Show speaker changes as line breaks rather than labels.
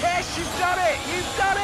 Yes, you've done it! You've done it!